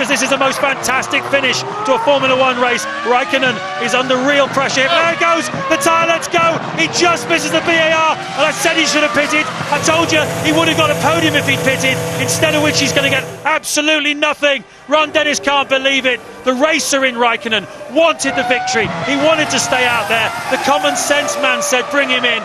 because this is the most fantastic finish to a Formula One race. Raikkonen is under real pressure. There goes. The tyre Let's go. He just misses the BAR. And I said he should have pitted. I told you he would have got a podium if he'd pitted. Instead of which he's going to get absolutely nothing. Ron Dennis can't believe it. The racer in Raikkonen wanted the victory. He wanted to stay out there. The common sense man said, bring him in.